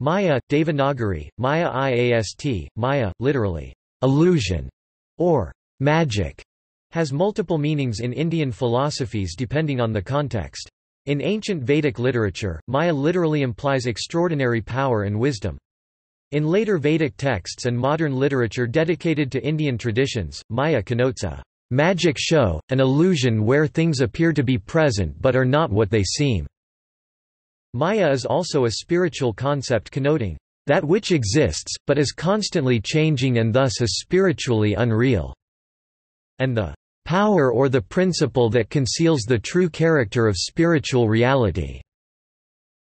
Maya, Devanagari, Maya Iast, Maya, literally, illusion, or magic, has multiple meanings in Indian philosophies depending on the context. In ancient Vedic literature, Maya literally implies extraordinary power and wisdom. In later Vedic texts and modern literature dedicated to Indian traditions, Maya connotes a magic show, an illusion where things appear to be present but are not what they seem. Maya is also a spiritual concept connoting that which exists, but is constantly changing and thus is spiritually unreal, and the power or the principle that conceals the true character of spiritual reality.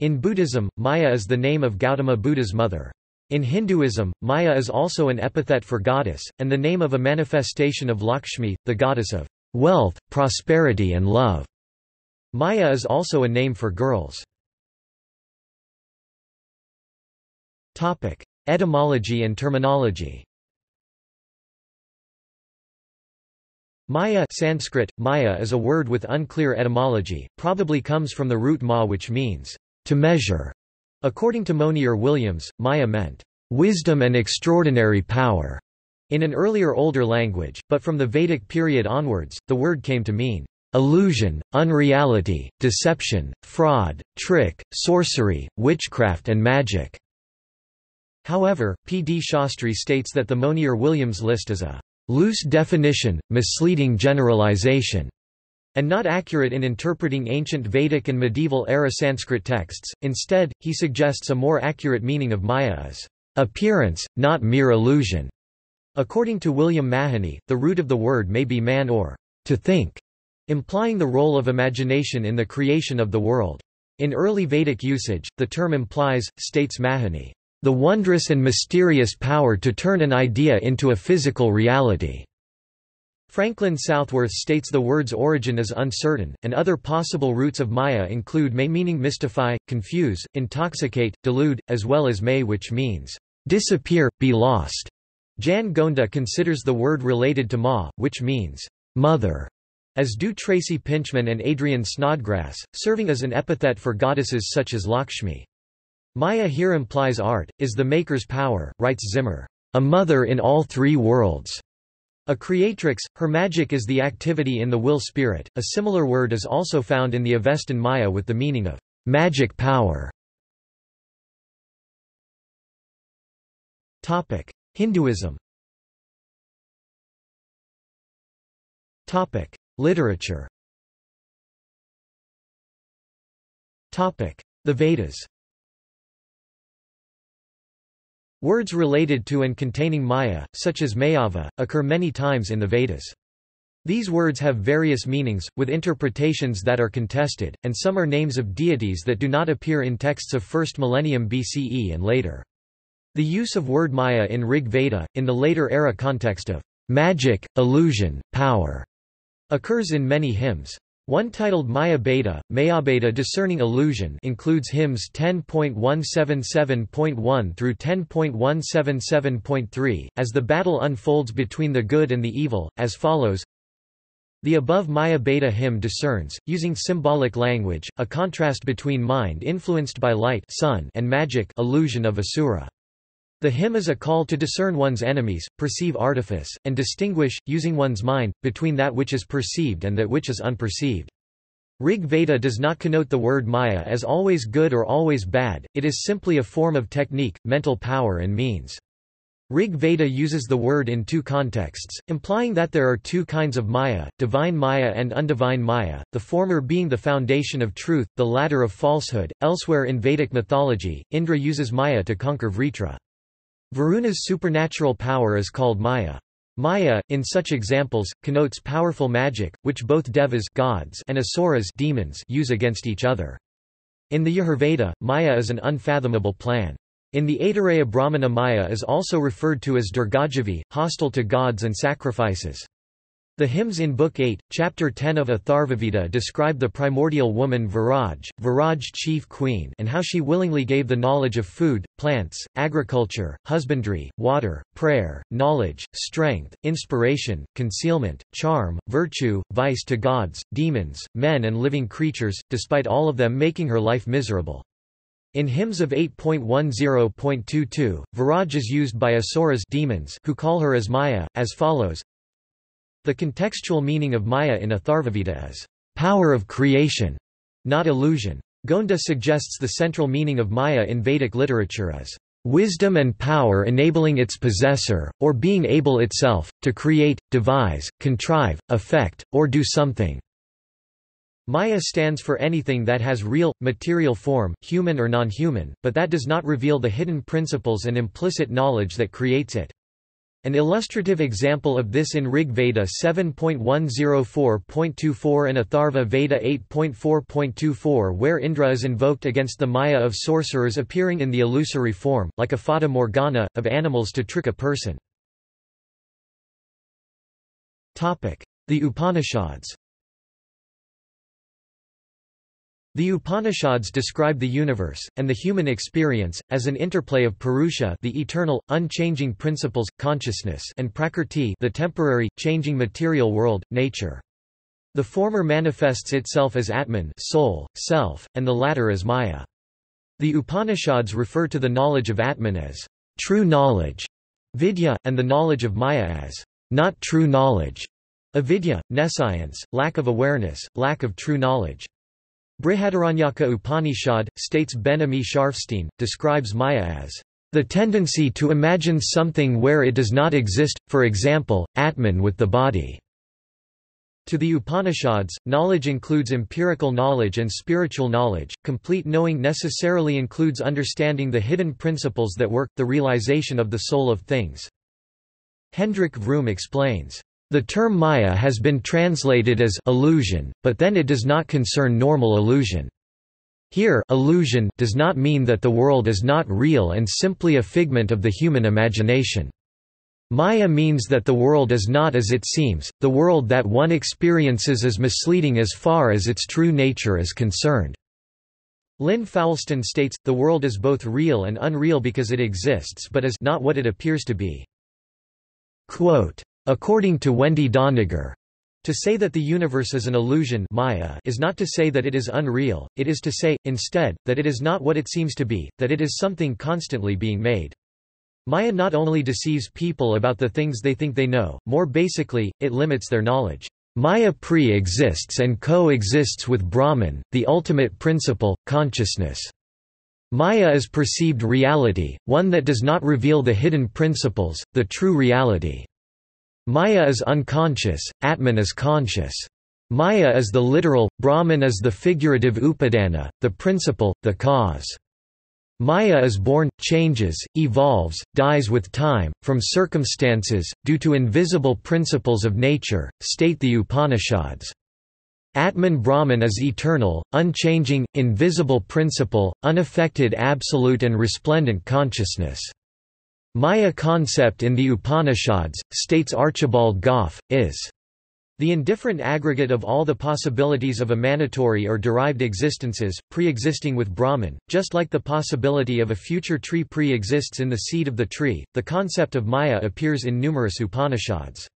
In Buddhism, Maya is the name of Gautama Buddha's mother. In Hinduism, Maya is also an epithet for goddess, and the name of a manifestation of Lakshmi, the goddess of wealth, prosperity and love. Maya is also a name for girls. Etymology and terminology Maya Sanskrit, Maya is a word with unclear etymology, probably comes from the root ma which means, to measure. According to Monier Williams, Maya meant, wisdom and extraordinary power, in an earlier older language, but from the Vedic period onwards, the word came to mean, illusion, unreality, deception, fraud, trick, sorcery, witchcraft and magic. However, P. D. Shastri states that the Monier-Williams list is a loose definition, misleading generalization, and not accurate in interpreting ancient Vedic and medieval-era Sanskrit texts. Instead, he suggests a more accurate meaning of Maya as appearance, not mere illusion. According to William Mahony, the root of the word may be man or to think, implying the role of imagination in the creation of the world. In early Vedic usage, the term implies, states Mahony, the wondrous and mysterious power to turn an idea into a physical reality. Franklin Southworth states the word's origin is uncertain, and other possible roots of Maya include may meaning mystify, confuse, intoxicate, delude, as well as may which means disappear, be lost. Jan Gonda considers the word related to ma, which means mother, as do Tracy Pintchman and Adrian Snodgrass, serving as an epithet for goddesses such as Lakshmi. Maya here implies art, is the maker's power, writes Zimmer, a mother in all three worlds. A creatrix, her magic is the activity in the will spirit. A similar word is also found in the Avestan Maya with the meaning of magic power. Topic: Hinduism. Topic: Literature. Topic: The Vedas. Words related to and containing Maya, such as Mayava, occur many times in the Vedas. These words have various meanings, with interpretations that are contested, and some are names of deities that do not appear in texts of 1st millennium BCE and later. The use of word Maya in Rig Veda, in the later era context of magic, illusion, power, occurs in many hymns. One titled Maya Beta, Mayabeta Discerning Illusion includes hymns 10.177.1 through 10.177.3, as the battle unfolds between the good and the evil, as follows The above Maya Beta hymn discerns, using symbolic language, a contrast between mind influenced by light sun and magic illusion of Asura. The hymn is a call to discern one's enemies, perceive artifice, and distinguish, using one's mind, between that which is perceived and that which is unperceived. Rig Veda does not connote the word Maya as always good or always bad, it is simply a form of technique, mental power and means. Rig Veda uses the word in two contexts, implying that there are two kinds of Maya, divine Maya and undivine Maya, the former being the foundation of truth, the latter of falsehood. Elsewhere in Vedic mythology, Indra uses Maya to conquer Vritra. Varuna's supernatural power is called Maya. Maya, in such examples, connotes powerful magic, which both devas gods and asuras demons use against each other. In the Yajurveda, Maya is an unfathomable plan. In the Aitareya Brahmana Maya is also referred to as Durgajavi, hostile to gods and sacrifices. The hymns in Book 8, Chapter 10 of Atharvaveda describe the primordial woman Viraj, Viraj chief queen and how she willingly gave the knowledge of food, plants, agriculture, husbandry, water, prayer, knowledge, strength, inspiration, concealment, charm, virtue, vice to gods, demons, men and living creatures, despite all of them making her life miserable. In hymns of 8.10.22, Viraj is used by asuras demons who call her as Maya, as follows The contextual meaning of Maya in Atharvaveda is, "...power of creation", not illusion. Gonda suggests the central meaning of Maya in Vedic literature as, "...wisdom and power enabling its possessor, or being able itself, to create, devise, contrive, affect, or do something." Maya stands for anything that has real, material form, human or non-human, but that does not reveal the hidden principles and implicit knowledge that creates it. An illustrative example of this in Rig Veda 7.104.24 and Atharva Veda 8.4.24 where Indra is invoked against the Maya of sorcerers appearing in the illusory form, like a fata morgana, of animals to trick a person. The Upanishads The Upanishads describe the universe, and the human experience, as an interplay of Purusha the eternal, unchanging principles, consciousness and Prakrti the temporary, changing material world, nature. The former manifests itself as Atman soul, self, and the latter as Maya. The Upanishads refer to the knowledge of Atman as true knowledge, vidya, and the knowledge of Maya as not true knowledge, avidya, nescience, lack of awareness, lack of true knowledge. Brihadaranyaka Upanishad, states Ben-Ami Scharfstein, describes Maya as the tendency to imagine something where it does not exist, for example, Atman with the body. To the Upanishads, knowledge includes empirical knowledge and spiritual knowledge. Complete knowing necessarily includes understanding the hidden principles that work, the realization of the soul of things. Hendrik Vroom explains, the term Maya has been translated as illusion, but then it does not concern normal illusion. Here illusion does not mean that the world is not real and simply a figment of the human imagination. Maya means that the world is not as it seems, the world that one experiences is misleading as far as its true nature is concerned. Lynn Foulston states, the world is both real and unreal because it exists but is not what it appears to be. Quote, According to Wendy Doniger, to say that the universe is an illusion Maya is not to say that it is unreal, it is to say, instead, that it is not what it seems to be, that it is something constantly being made. Maya not only deceives people about the things they think they know, more basically, it limits their knowledge. Maya pre-exists and co-exists with Brahman, the ultimate principle, consciousness. Maya is perceived reality, one that does not reveal the hidden principles, the true reality. Maya is unconscious, Atman is conscious. Maya is the literal, Brahman is the figurative upadana, the principle, the cause. Maya is born, changes, evolves, dies with time, from circumstances, due to invisible principles of nature, state the Upanishads. Atman Brahman is eternal, unchanging, invisible principle, unaffected absolute and resplendent consciousness. Maya concept in the Upanishads, states Archibald Gough, is the indifferent aggregate of all the possibilities of emanatory or derived existences, pre-existing with Brahman, just like the possibility of a future tree pre-exists in the seed of the tree. The concept of Maya appears in numerous Upanishads.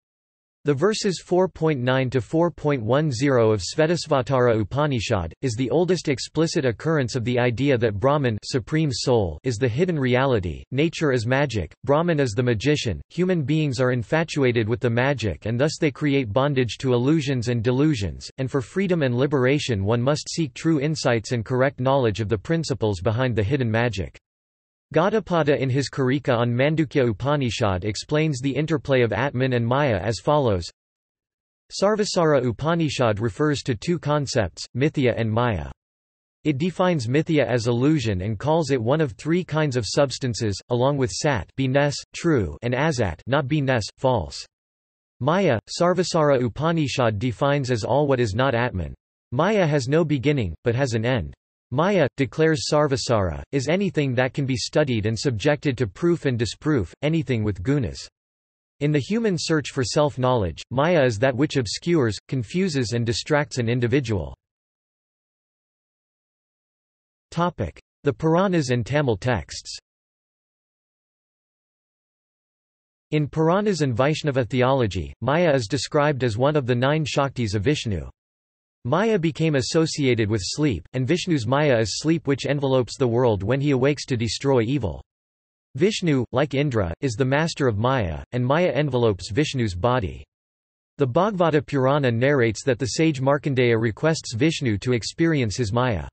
The verses 4.9 to 4.10 of Svetasvatara Upanishad, is the oldest explicit occurrence of the idea that Brahman supreme soul is the hidden reality, nature is magic, Brahman is the magician, human beings are infatuated with the magic and thus they create bondage to illusions and delusions, and for freedom and liberation one must seek true insights and correct knowledge of the principles behind the hidden magic. Gaudapada in his Karika on Mandukya Upanishad explains the interplay of Atman and Maya as follows Sarvasara Upanishad refers to two concepts, mithya and maya. It defines mithya as illusion and calls it one of three kinds of substances, along with sat be true and asat not be false. Maya, Sarvasara Upanishad defines as all what is not Atman. Maya has no beginning, but has an end. Maya, declares Sarvasara, is anything that can be studied and subjected to proof and disproof, anything with gunas. In the human search for self-knowledge, Maya is that which obscures, confuses and distracts an individual. The Puranas and Tamil texts In Puranas and Vaishnava theology, Maya is described as one of the nine Shaktis of Vishnu. Maya became associated with sleep, and Vishnu's Maya is sleep which envelopes the world when he awakes to destroy evil. Vishnu, like Indra, is the master of Maya, and Maya envelopes Vishnu's body. The Bhagavata Purana narrates that the sage Markandeya requests Vishnu to experience his Maya.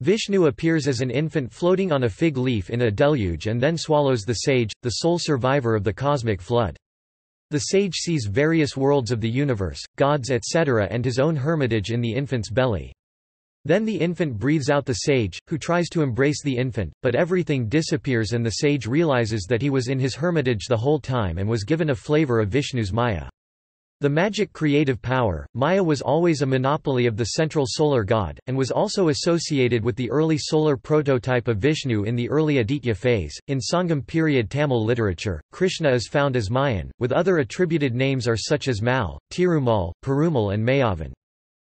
Vishnu appears as an infant floating on a fig leaf in a deluge and then swallows the sage, the sole survivor of the cosmic flood. The sage sees various worlds of the universe, gods etc. and his own hermitage in the infant's belly. Then the infant breathes out the sage, who tries to embrace the infant, but everything disappears and the sage realizes that he was in his hermitage the whole time and was given a flavor of Vishnu's Maya. The magic creative power, Maya was always a monopoly of the central solar god, and was also associated with the early solar prototype of Vishnu in the early Aditya phase. In Sangam period Tamil literature, Krishna is found as Mayan, with other attributed names are such as Mal, Tirumal, Perumal, and Mayavan.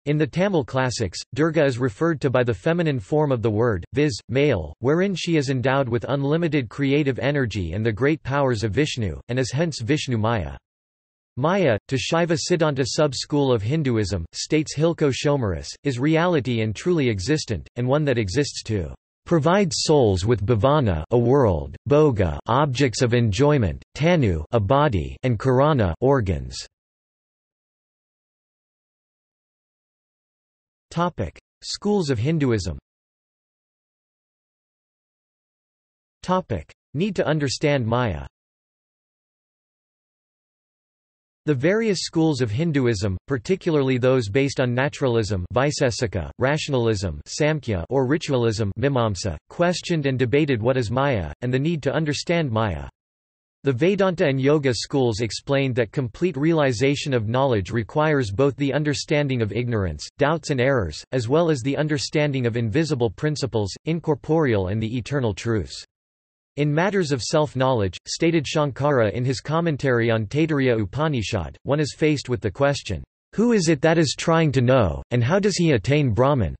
In the Tamil classics, Durga is referred to by the feminine form of the word, viz., male, wherein she is endowed with unlimited creative energy and the great powers of Vishnu, and is hence Vishnu Maya. Maya, to Shaiva Siddhanta sub-school of Hinduism, states Hilko Schomerus, is reality and truly existent, and one that exists to provide souls with bhuvana a world, bhoga objects of enjoyment, tanu a body, and karana organs. Topic: Schools of Hinduism. Topic: Need to understand Maya. The various schools of Hinduism, particularly those based on naturalism rationalism or ritualism questioned and debated what is Maya, and the need to understand Maya. The Vedanta and Yoga schools explained that complete realization of knowledge requires both the understanding of ignorance, doubts and errors, as well as the understanding of invisible principles, incorporeal and the eternal truths. In matters of self-knowledge, stated Shankara in his commentary on Taittiriya Upanishad, one is faced with the question, "'Who is it that is trying to know, and how does he attain Brahman?'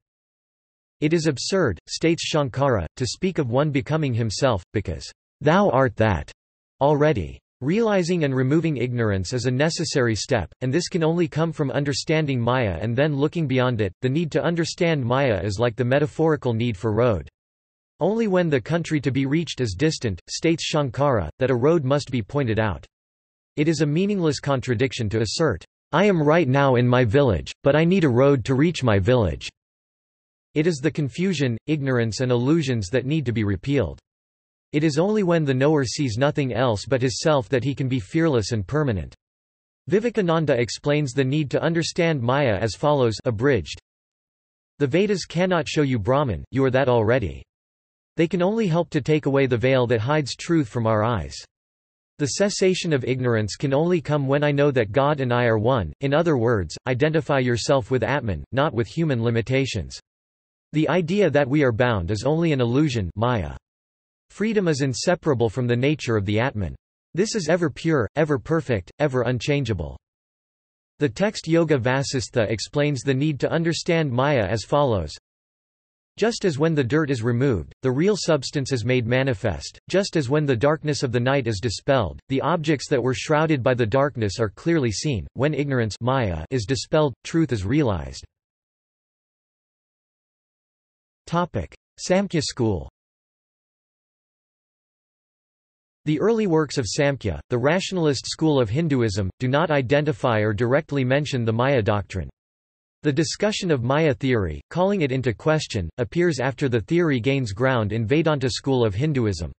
It is absurd, states Shankara, to speak of one becoming himself, because, "'Thou art that' already. Realizing and removing ignorance is a necessary step, and this can only come from understanding Maya and then looking beyond it. The need to understand Maya is like the metaphorical need for road. Only when the country to be reached is distant, states Shankara, that a road must be pointed out. It is a meaningless contradiction to assert, I am right now in my village, but I need a road to reach my village. It is the confusion, ignorance and illusions that need to be repealed. It is only when the knower sees nothing else but his self that he can be fearless and permanent. Vivekananda explains the need to understand Maya as follows abridged. The Vedas cannot show you Brahman, you are that already. They can only help to take away the veil that hides truth from our eyes. The cessation of ignorance can only come when I know that God and I are one, in other words, identify yourself with Atman, not with human limitations. The idea that we are bound is only an illusion Maya. Freedom is inseparable from the nature of the Atman. This is ever pure, ever perfect, ever unchangeable. The text Yoga Vasistha explains the need to understand Maya as follows. Just as when the dirt is removed, the real substance is made manifest, just as when the darkness of the night is dispelled, the objects that were shrouded by the darkness are clearly seen, when ignorance maya is dispelled, truth is realized. Samkhya school The early works of Samkhya, the rationalist school of Hinduism, do not identify or directly mention the Maya doctrine. The discussion of Maya theory, calling it into question, appears after the theory gains ground in Vedanta school of Hinduism.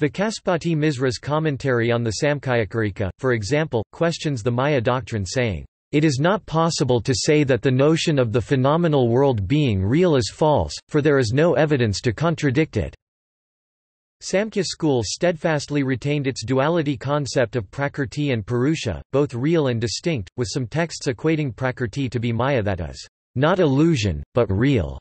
Vikaspati Misra's commentary on the Samkhyakarika, for example, questions the Maya doctrine saying, "...it is not possible to say that the notion of the phenomenal world being real is false, for there is no evidence to contradict it." Samkhya school steadfastly retained its duality concept of prakrti and purusha, both real and distinct, with some texts equating prakrti to be maya that is, not illusion, but real,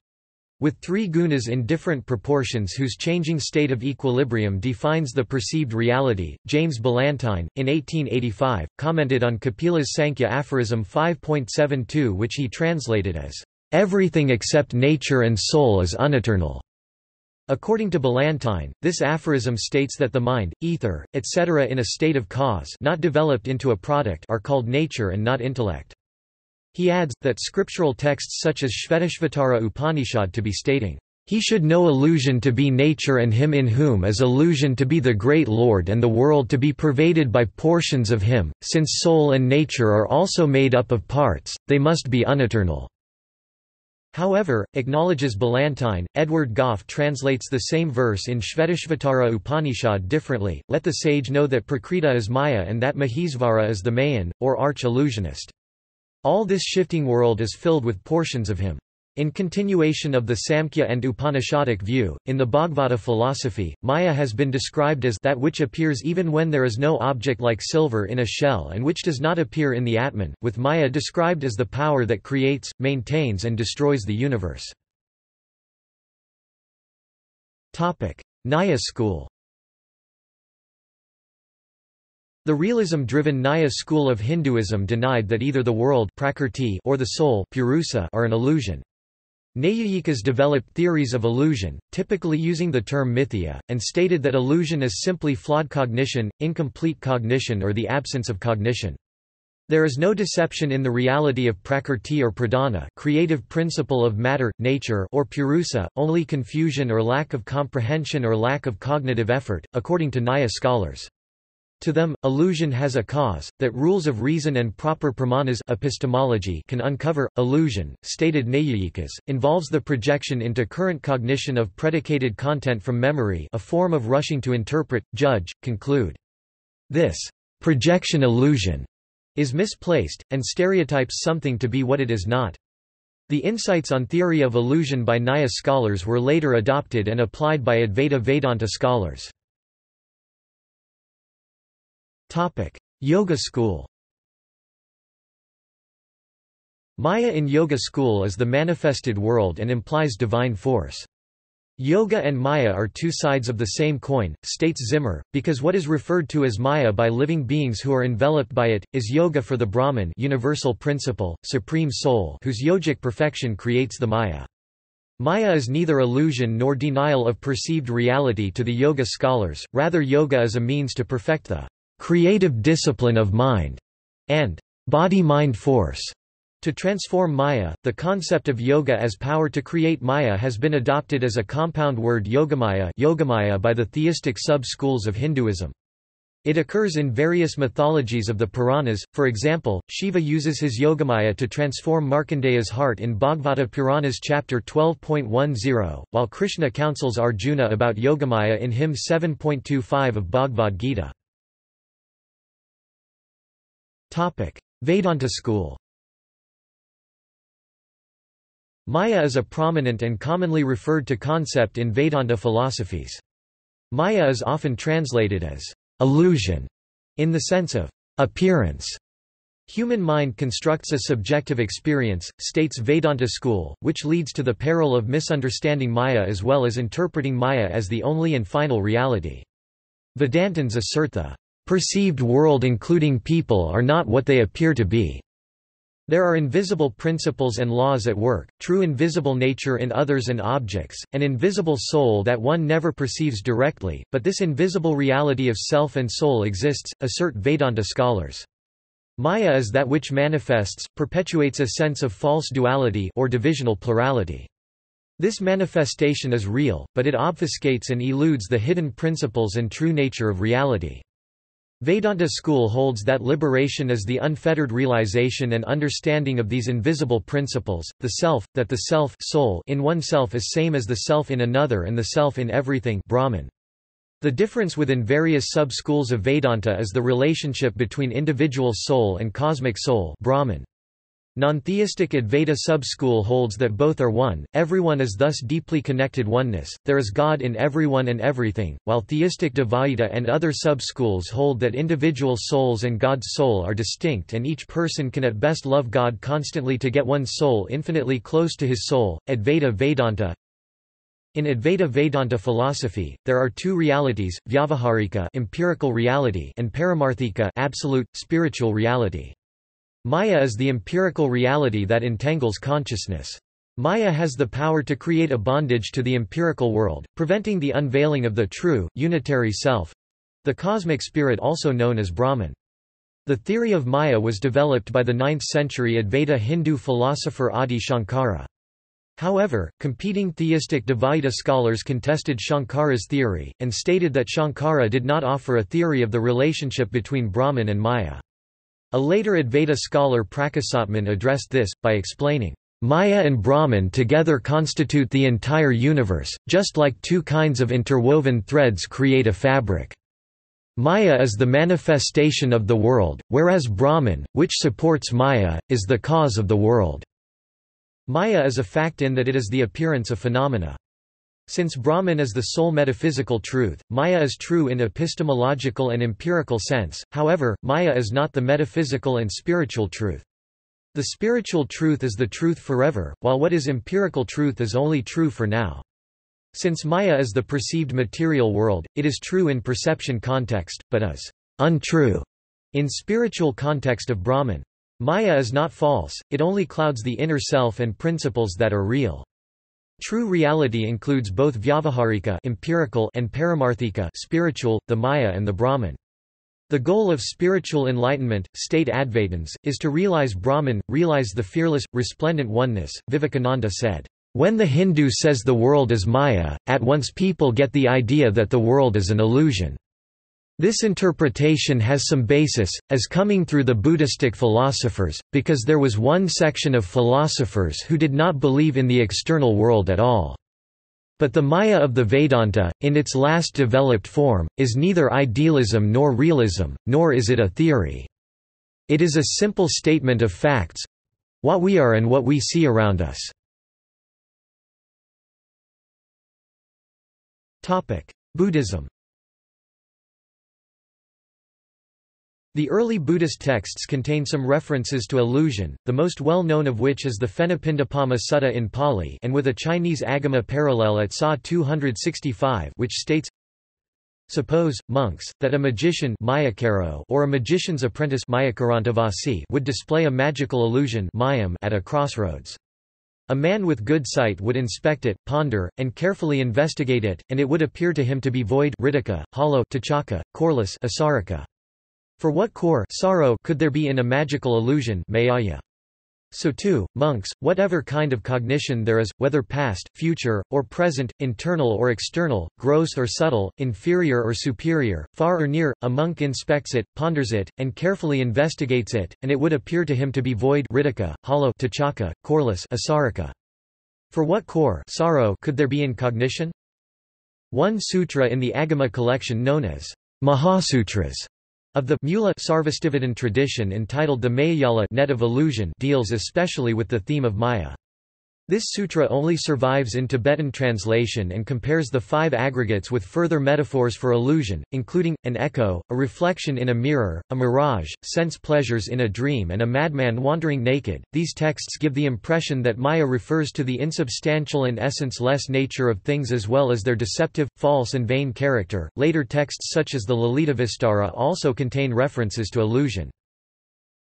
with three gunas in different proportions whose changing state of equilibrium defines the perceived reality. James Ballantyne, in 1885, commented on Kapila's Sankhya aphorism 5.72 which he translated as, Everything except nature and soul is uneternal. According to Ballantyne, this aphorism states that the mind, ether, etc. in a state of cause not developed into a product are called nature and not intellect. He adds, that scriptural texts such as Shvetashvatara Upanishad to be stating, he should know illusion to be nature and him in whom is illusion to be the great Lord and the world to be pervaded by portions of him, since soul and nature are also made up of parts, they must be uneternal. However, acknowledges Ballantyne, Edward Gough translates the same verse in Shvetashvatara Upanishad differently, let the sage know that Prakriti is Maya and that Mahesvara is the Mayin, or arch-illusionist. All this shifting world is filled with portions of him. In continuation of the Samkhya and Upanishadic view, in the Bhagavata philosophy, Maya has been described as that which appears even when there is no object like silver in a shell and which does not appear in the Atman, with Maya described as the power that creates, maintains and destroys the universe. Nyaya school The realism-driven Nyaya school of Hinduism denied that either the world or the soul are an illusion. Naiyayikas developed theories of illusion, typically using the term mithya, and stated that illusion is simply flawed cognition, incomplete cognition or the absence of cognition. There is no deception in the reality of prakrti or pradhana creative principle of matter, nature or purusa, only confusion or lack of comprehension or lack of cognitive effort, according to Nyaya scholars. To them, illusion has a cause, that rules of reason and proper pramanas epistemology can uncover. Illusion, stated Naiyayikas, involves the projection into current cognition of predicated content from memory a form of rushing to interpret, judge, conclude. This projection illusion is misplaced, and stereotypes something to be what it is not. The insights on theory of illusion by Nyaya scholars were later adopted and applied by Advaita Vedanta scholars. Yoga school Maya in Yoga school is the manifested world and implies divine force. Yoga and Maya are two sides of the same coin, states Zimmer, because what is referred to as Maya by living beings who are enveloped by it, is Yoga for the Brahman universal principle, supreme soul whose yogic perfection creates the Maya. Maya is neither illusion nor denial of perceived reality to the Yoga scholars, rather yoga is a means to perfect the creative discipline of mind, and body-mind force. To transform Maya, the concept of yoga as power to create Maya has been adopted as a compound word yogamaya, yogamaya by the theistic sub-schools of Hinduism. It occurs in various mythologies of the Puranas, for example, Shiva uses his Yogamaya to transform Markandeya's heart in Bhagavata Puranas chapter 12.10, while Krishna counsels Arjuna about Yogamaya in hymn 7.25 of Bhagavad Gita. Vedanta school Maya is a prominent and commonly referred to concept in Vedanta philosophies. Maya is often translated as illusion in the sense of appearance. Human mind constructs a subjective experience, states Vedanta school, which leads to the peril of misunderstanding Maya as well as interpreting Maya as the only and final reality. Vedantins assert the Perceived world including people are not what they appear to be. There are invisible principles and laws at work, true invisible nature in others and objects, an invisible soul that one never perceives directly, but this invisible reality of self and soul exists, assert Vedanta scholars. Maya is that which manifests, perpetuates a sense of false duality or divisional plurality. This manifestation is real, but it obfuscates and eludes the hidden principles and true nature of reality. Vedanta school holds that liberation is the unfettered realization and understanding of these invisible principles, the self, that the self soul in oneself is same as the self in another and the self in everything Brahman. The difference within various sub-schools of Vedanta is the relationship between individual soul and cosmic soul Brahman. Non-theistic Advaita sub-school holds that both are one, everyone is thus deeply connected oneness, there is God in everyone and everything, while theistic Dvaita and other sub-schools hold that individual souls and God's soul are distinct and each person can at best love God constantly to get one's soul infinitely close to his soul. Advaita Vedanta in Advaita Vedanta philosophy, there are two realities, Vyavaharika empirical reality and Paramarthika absolute, spiritual reality. Maya is the empirical reality that entangles consciousness. Maya has the power to create a bondage to the empirical world, preventing the unveiling of the true, unitary self—the cosmic spirit also known as Brahman. The theory of Maya was developed by the 9th-century Advaita Hindu philosopher Adi Shankara. However, competing theistic Dvaita scholars contested Shankara's theory, and stated that Shankara did not offer a theory of the relationship between Brahman and Maya. A later Advaita scholar Prakasatman addressed this, by explaining, Maya and Brahman together constitute the entire universe, just like two kinds of interwoven threads create a fabric. Maya is the manifestation of the world, whereas Brahman, which supports Maya, is the cause of the world. Maya is a fact in that it is the appearance of phenomena. Since Brahman is the sole metaphysical truth, Maya is true in epistemological and empirical sense, however, Maya is not the metaphysical and spiritual truth. The spiritual truth is the truth forever, while what is empirical truth is only true for now. Since Maya is the perceived material world, it is true in perception context, but is untrue in spiritual context of Brahman. Maya is not false, it only clouds the inner self and principles that are real. True reality includes both vyavaharika empirical and paramarthika spiritual, the Maya and the Brahman. The goal of spiritual enlightenment, state advaitins, is to realize Brahman, realize the fearless, resplendent oneness, Vivekananda said. When the Hindu says the world is Maya, at once people get the idea that the world is an illusion. This interpretation has some basis, as coming through the Buddhistic philosophers, because there was one section of philosophers who did not believe in the external world at all. But the Maya of the Vedanta, in its last developed form, is neither idealism nor realism, nor is it a theory. It is a simple statement of facts—what we are and what we see around us. Buddhism The early Buddhist texts contain some references to illusion, the most well-known of which is the Phenapindupama Sutta in Pali and with a Chinese Agama parallel at Sa 265 which states, Suppose, monks, that a magician or a magician's apprentice would display a magical illusion at a crossroads. A man with good sight would inspect it, ponder, and carefully investigate it, and it would appear to him to be void hollow coreless asaraka. For what core sorrow could there be in a magical illusion mayaya? So too, monks, whatever kind of cognition there is, whether past, future, or present, internal or external, gross or subtle, inferior or superior, far or near, a monk inspects it, ponders it, and carefully investigates it, and it would appear to him to be void rittaka, hollow tucchaka, coreless asaraka. For what core sorrow could there be in cognition? One sutra in the Agama collection known as Mahasutras of the Mula Sarvastivadin tradition entitled the Mayajala net of illusion deals especially with the theme of Maya. This sutra only survives in Tibetan translation and compares the five aggregates with further metaphors for illusion, including, an echo, a reflection in a mirror, a mirage, sense pleasures in a dream and a madman wandering naked. These texts give the impression that Maya refers to the insubstantial and essence-less nature of things as well as their deceptive, false and vain character. Later texts such as the Lalitavistara also contain references to illusion.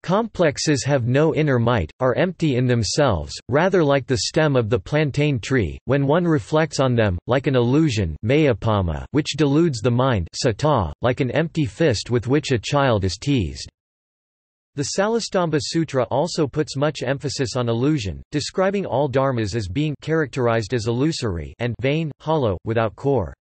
Complexes have no inner might, are empty in themselves, rather like the stem of the plantain tree, when one reflects on them, like an illusion which deludes the mind like an empty fist with which a child is teased. The Salistamba Sutra also puts much emphasis on illusion, describing all dharmas as being characterized as illusory and vain, hollow, without core.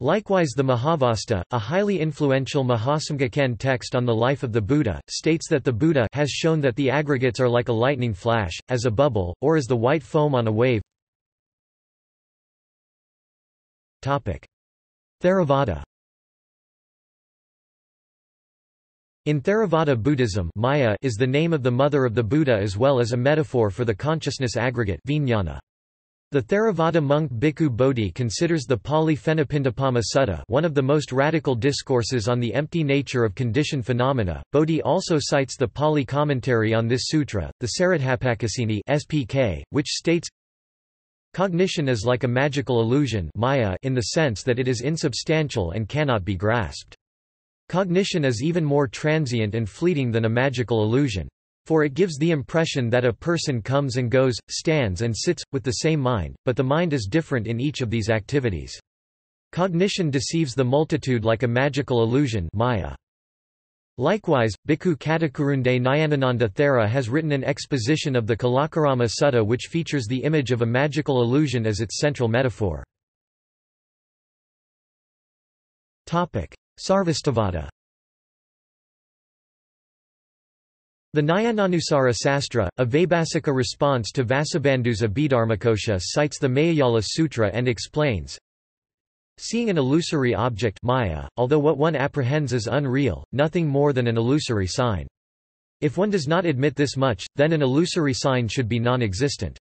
Likewise the Mahavastu, a highly influential Mahasamgakan text on the life of the Buddha, states that the Buddha has shown that the aggregates are like a lightning flash, as a bubble, or as the white foam on a wave. Theravada In Theravada Buddhism Maya is the name of the mother of the Buddha as well as a metaphor for the consciousness aggregate vijnana. The Theravada monk Bhikkhu Bodhi considers the Pali Phenapindupama Sutta one of the most radical discourses on the empty nature of conditioned phenomena. Bodhi also cites the Pali commentary on this sutra, the Saratthappakasini SPK, which states, Cognition is like a magical illusion maya in the sense that it is insubstantial and cannot be grasped. Cognition is even more transient and fleeting than a magical illusion. For it gives the impression that a person comes and goes, stands and sits, with the same mind, but the mind is different in each of these activities. Cognition deceives the multitude like a magical illusion Maya. Likewise, Bhikkhu Katukurunde Nyanananda Thera has written an exposition of the Kalakarama Sutta which features the image of a magical illusion as its central metaphor. Sarvastivada The Nyayanusara Sastra, a Vaibhasika response to Vasubandhu's Abhidharmakosha cites the Mayajala Sutra and explains, Seeing an illusory object maya, although what one apprehends is unreal, nothing more than an illusory sign. If one does not admit this much, then an illusory sign should be non-existent.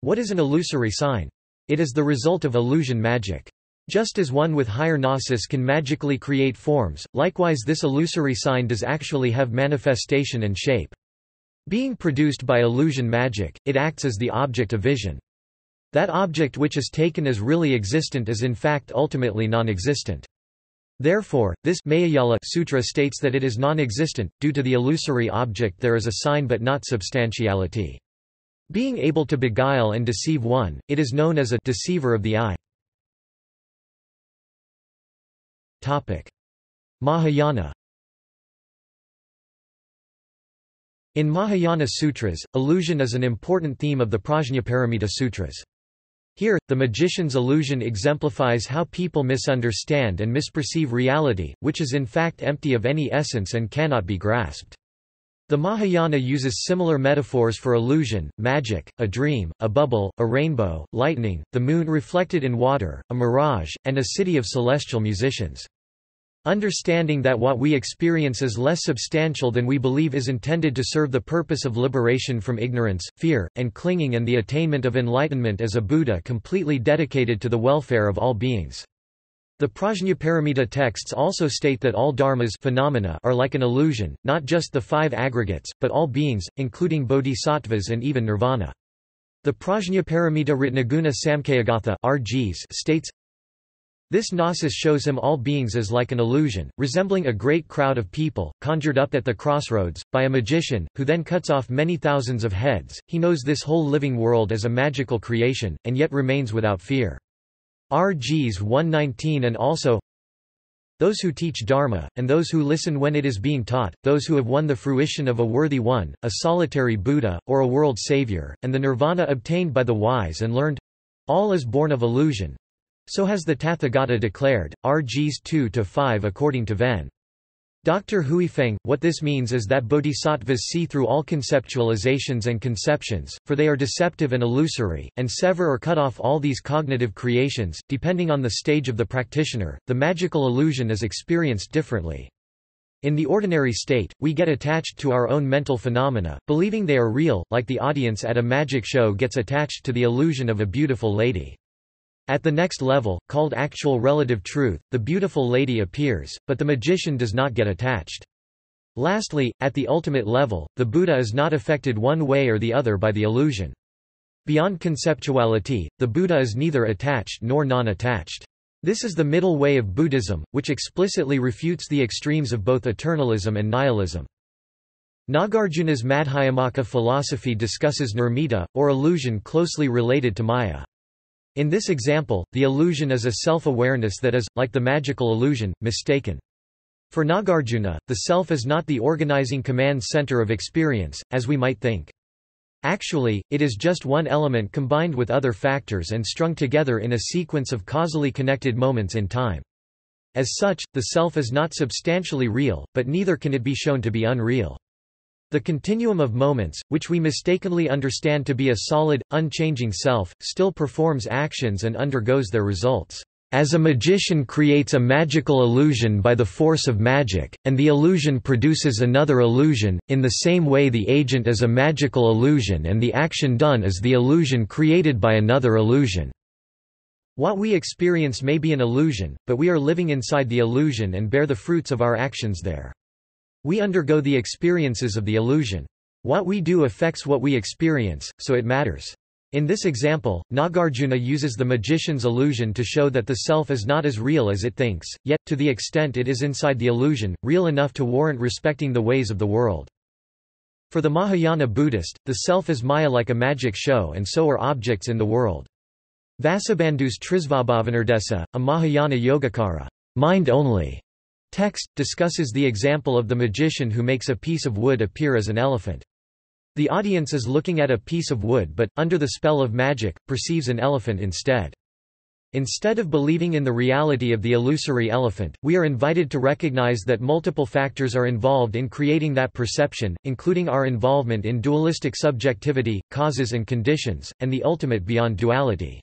What is an illusory sign? It is the result of illusion magic. Just as one with higher gnosis can magically create forms, likewise this illusory sign does actually have manifestation and shape. Being produced by illusion magic, it acts as the object of vision. That object which is taken as really existent is in fact ultimately non-existent. Therefore, this Mayajala sutra states that it is non-existent, due to the illusory object there is a sign but not substantiality. Being able to beguile and deceive one, it is known as a deceiver of the eye. Mahayana In Mahayana Sutras, illusion is an important theme of the Prajnaparamita Sutras. Here, the magician's illusion exemplifies how people misunderstand and misperceive reality, which is in fact empty of any essence and cannot be grasped. The Mahayana uses similar metaphors for illusion, magic, a dream, a bubble, a rainbow, lightning, the moon reflected in water, a mirage, and a city of celestial musicians. Understanding that what we experience is less substantial than we believe is intended to serve the purpose of liberation from ignorance, fear, and clinging and the attainment of enlightenment as a Buddha completely dedicated to the welfare of all beings. The Prajnaparamita texts also state that all dharmas phenomena are like an illusion, not just the five aggregates, but all beings, including bodhisattvas and even nirvana. The Prajnaparamita Ratnaguna Samcayagatha states, this gnosis shows him all beings as like an illusion, resembling a great crowd of people, conjured up at the crossroads, by a magician, who then cuts off many thousands of heads. He knows this whole living world as a magical creation, and yet remains without fear. RGs 119 and also those who teach Dharma, and those who listen when it is being taught, those who have won the fruition of a worthy one, a solitary Buddha, or a world savior, and the nirvana obtained by the wise and learned all is born of illusion, so has the Tathagata declared, RGs 2-5 according to Ven. Dr. Huifeng, what this means is that bodhisattvas see through all conceptualizations and conceptions, for they are deceptive and illusory, and sever or cut off all these cognitive creations. Depending on the stage of the practitioner, the magical illusion is experienced differently. In the ordinary state, we get attached to our own mental phenomena, believing they are real, like the audience at a magic show gets attached to the illusion of a beautiful lady. At the next level, called actual relative truth, the beautiful lady appears, but the magician does not get attached. Lastly, at the ultimate level, the Buddha is not affected one way or the other by the illusion. Beyond conceptuality, the Buddha is neither attached nor non-attached. This is the middle way of Buddhism, which explicitly refutes the extremes of both eternalism and nihilism. Nagarjuna's Madhyamaka philosophy discusses nirmita, or illusion closely related to maya. In this example, the illusion is a self-awareness that is, like the magical illusion, mistaken. For Nagarjuna, the self is not the organizing command center of experience, as we might think. Actually, it is just one element combined with other factors and strung together in a sequence of causally connected moments in time. As such, the self is not substantially real, but neither can it be shown to be unreal. The continuum of moments, which we mistakenly understand to be a solid, unchanging self, still performs actions and undergoes their results. As a magician creates a magical illusion by the force of magic, and the illusion produces another illusion, in the same way the agent is a magical illusion and the action done is the illusion created by another illusion. What we experience may be an illusion, but we are living inside the illusion and bear the fruits of our actions there. We undergo the experiences of the illusion. What we do affects what we experience, so it matters. In this example, Nagarjuna uses the magician's illusion to show that the self is not as real as it thinks, yet, to the extent it is inside the illusion, real enough to warrant respecting the ways of the world. For the Mahayana Buddhist, the self is maya like a magic show and so are objects in the world. Vasubandhu's Trisvabhavanirdesa, a Mahayana Yogacara mind only, Text, discusses the example of the magician who makes a piece of wood appear as an elephant. The audience is looking at a piece of wood but, under the spell of magic, perceives an elephant instead. Instead of believing in the reality of the illusory elephant, we are invited to recognize that multiple factors are involved in creating that perception, including our involvement in dualistic subjectivity, causes and conditions, and the ultimate beyond duality.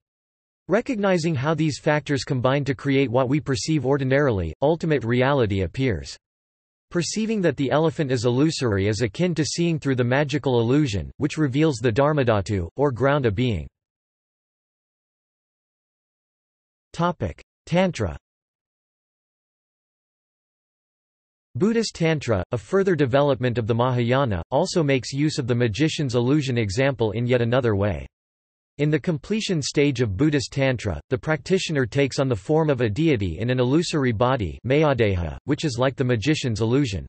Recognizing how these factors combine to create what we perceive ordinarily, ultimate reality appears. Perceiving that the elephant is illusory is akin to seeing through the magical illusion, which reveals the dharmadhatu, or ground of being. Tantra Buddhist Tantra, a further development of the Mahayana, also makes use of the magician's illusion example in yet another way. In the completion stage of Buddhist Tantra, the practitioner takes on the form of a deity in an illusory body which is like the magician's illusion.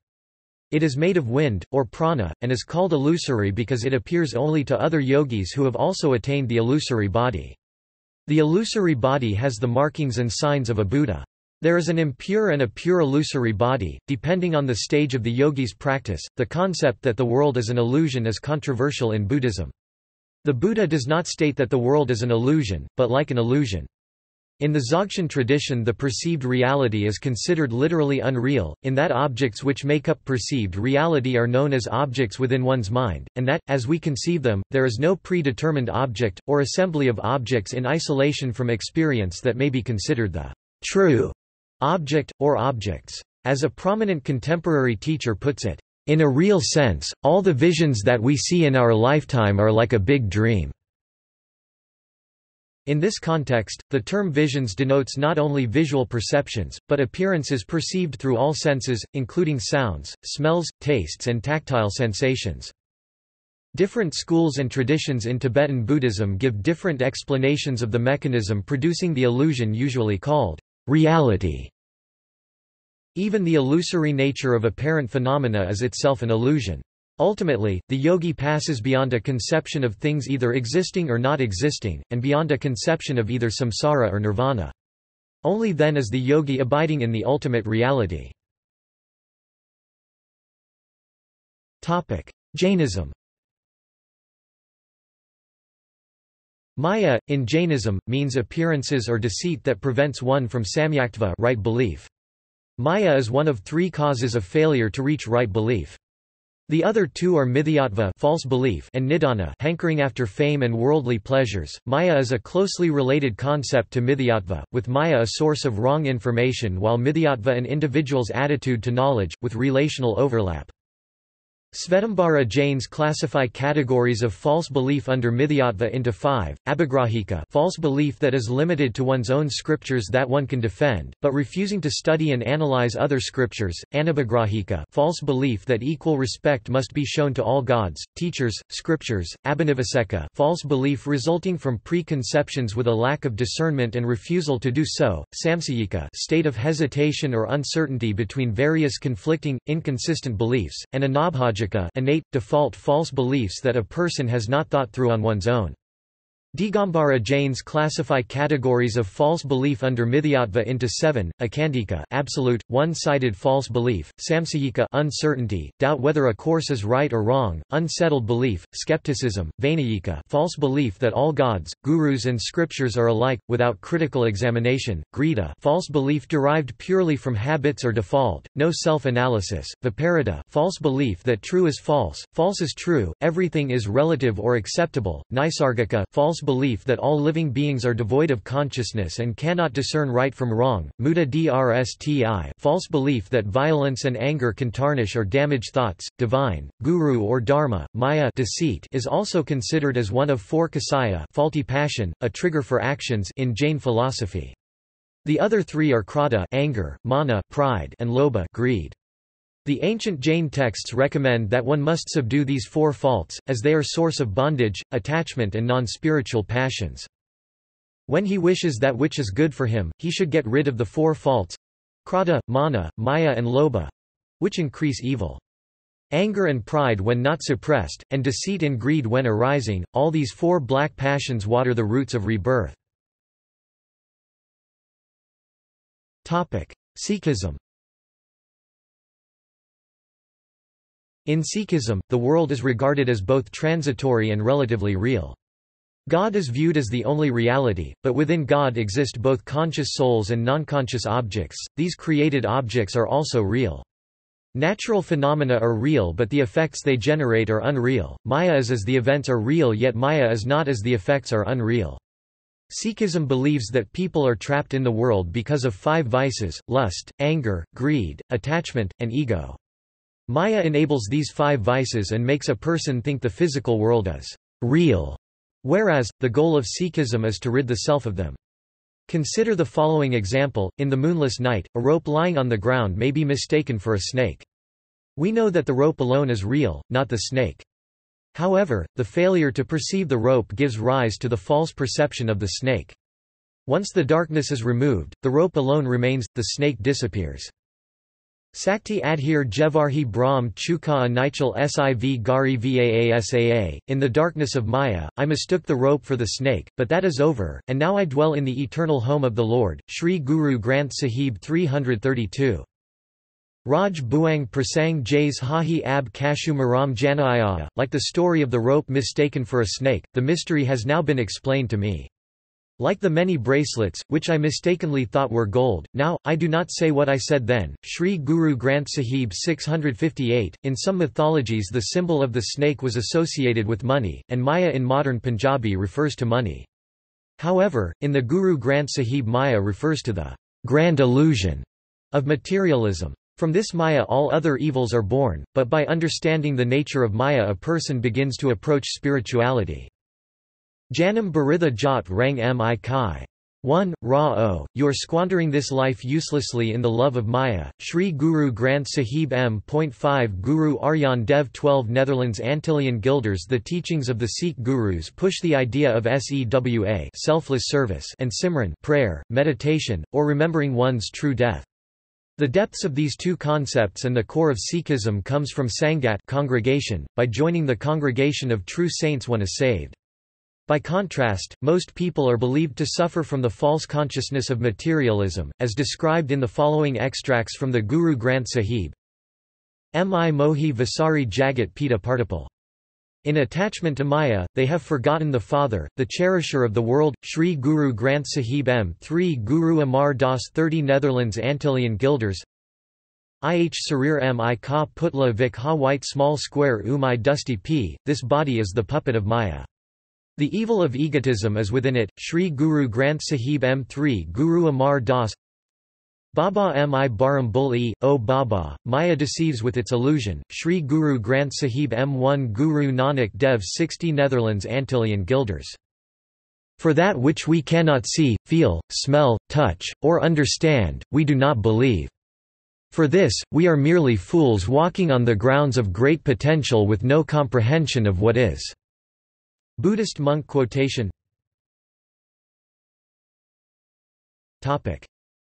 It is made of wind, or prana, and is called illusory because it appears only to other yogis who have also attained the illusory body. The illusory body has the markings and signs of a Buddha. There is an impure and a pure illusory body, depending on the stage of the yogi's practice. The concept that the world is an illusion is controversial in Buddhism. The Buddha does not state that the world is an illusion, but like an illusion. In the Dzogchen tradition the perceived reality is considered literally unreal, in that objects which make up perceived reality are known as objects within one's mind, and that, as we conceive them, there is no predetermined object, or assembly of objects in isolation from experience that may be considered the true object, or objects. As a prominent contemporary teacher puts it, in a real sense, all the visions that we see in our lifetime are like a big dream. In this context, the term visions denotes not only visual perceptions, but appearances perceived through all senses, including sounds, smells, tastes and tactile sensations. Different schools and traditions in Tibetan Buddhism give different explanations of the mechanism producing the illusion usually called reality. Even the illusory nature of apparent phenomena is itself an illusion. Ultimately, the yogi passes beyond a conception of things either existing or not existing, and beyond a conception of either samsara or nirvana. Only then is the yogi abiding in the ultimate reality. Jainism Maya, in Jainism, means appearances or deceit that prevents one from samyaktva right belief. Maya is one of three causes of failure to reach right belief. The other two are mithyatva false belief and nidana hankering after fame and worldly pleasures. Maya is a closely related concept to mithyatva, with Maya a source of wrong information while mithyatva an individual's attitude to knowledge, with relational overlap. Svetambara Jains classify categories of false belief under mithyatva into five, abhigrahika false belief that is limited to one's own scriptures that one can defend, but refusing to study and analyze other scriptures, anabhigrahika false belief that equal respect must be shown to all gods, teachers, scriptures, abhinivaseka false belief resulting from preconceptions with a lack of discernment and refusal to do so, samsayika state of hesitation or uncertainty between various conflicting, inconsistent beliefs, and anabhaja innate, default false beliefs that a person has not thought through on one's own. Digambara Jains classify categories of false belief under Mithyatva into seven: ekantika, absolute, one-sided false belief; samsayika, uncertainty, doubt whether a course is right or wrong; unsettled belief, skepticism; vainayika, false belief that all gods, gurus, and scriptures are alike, without critical examination; Grita false belief derived purely from habits or default, no self-analysis; viparita, false belief that true is false, false is true, everything is relative or acceptable; nisargika, false belief that all living beings are devoid of consciousness and cannot discern right from wrong, muda drsti false belief that violence and anger can tarnish or damage thoughts, divine, guru or dharma, maya deceit is also considered as one of four kasaya faulty passion, a trigger for actions in Jain philosophy. The other three are krodha anger, mana pride, and lobha greed. The ancient Jain texts recommend that one must subdue these four faults, as they are source of bondage, attachment and non-spiritual passions. When he wishes that which is good for him, he should get rid of the four faults—krodha, mana, maya and lobha—which increase evil. Anger and pride when not suppressed, and deceit and greed when arising, all these four black passions water the roots of rebirth. Sikhism In Sikhism, the world is regarded as both transitory and relatively real. God is viewed as the only reality, but within God exist both conscious souls and non-conscious objects, these created objects are also real. Natural phenomena are real but the effects they generate are unreal, Maya is as the events are real yet Maya is not as the effects are unreal. Sikhism believes that people are trapped in the world because of five vices, lust, anger, greed, attachment, and ego. Maya enables these five vices and makes a person think the physical world is real Whereas, the goal of Sikhism is to rid the self of them. Consider the following example, in the moonless night, a rope lying on the ground may be mistaken for a snake. We know that the rope alone is real, not the snake. However, the failure to perceive the rope gives rise to the false perception of the snake. Once the darkness is removed, the rope alone remains, the snake disappears. Sakti Adhir Jevarhi Brahm Chuka Anichal Siv Gari Vaasaa. In the darkness of Maya, I mistook the rope for the snake, but that is over, and now I dwell in the eternal home of the Lord. Sri Guru Granth Sahib 332. Raj Buang Prasang Jays Hahi Ab Kashu Maram. Like the story of the rope mistaken for a snake, the mystery has now been explained to me. Like the many bracelets, which I mistakenly thought were gold, now, I do not say what I said then. Sri Guru Granth Sahib 658. In some mythologies, the symbol of the snake was associated with money, and Maya in modern Punjabi refers to money. However, in the Guru Granth Sahib Maya refers to the grand illusion of materialism. From this Maya all other evils are born, but by understanding the nature of Maya a person begins to approach spirituality. Janam Baritha Jat Rang Mi Kai. 1. Ra O, you are squandering this life uselessly in the love of Maya. Sri Guru Granth Sahib M.5 Guru Arjan Dev 12 Netherlands Antillean Guilders The teachings of the Sikh gurus push the idea of sewa selfless service and simran prayer, meditation, or remembering one's true death. The depths of these two concepts and the core of Sikhism comes from Sangat congregation. By joining the congregation of true saints one is saved. By contrast, most people are believed to suffer from the false consciousness of materialism, as described in the following extracts from the Guru Granth Sahib. Mi mohi vasari jagat pita partipal. In attachment to Maya, they have forgotten the Father, the cherisher of the world. Sri Guru Granth Sahib M3 Guru Amar Das 30 Netherlands Antillean Guilders Ih Sarir mi ka putla vik ha white small square umai dusty p, this body is the puppet of Maya. The evil of egotism is within it. Sri Guru Granth Sahib M3 Guru Amar Das Baba Mi Baram Bul O Baba, Maya deceives with its illusion. Sri Guru Granth Sahib M1 Guru Nanak Dev 60 Netherlands Antillean Guilders. For that which we cannot see, feel, smell, touch, or understand, we do not believe. For this, we are merely fools walking on the grounds of great potential with no comprehension of what is. Buddhist monk quotation.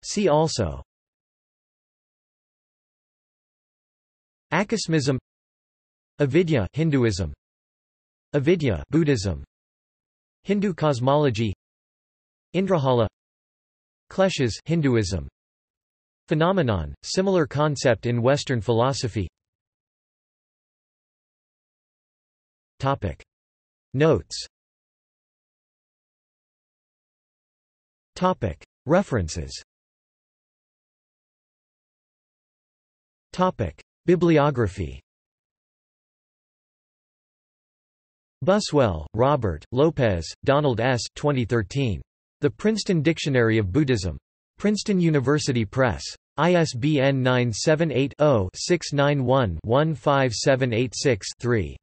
See also. Acosmism. Avidya Hinduism. Avidya Buddhism. Hindu cosmology. Indrajala Kleshas Hinduism. Phenomenon similar concept in western philosophy. Topic Notes References Bibliography Buswell, Robert, Lopez, Donald S. 2013. The Princeton Dictionary of Buddhism. Princeton University Press. ISBN 978 0 691 15786 3.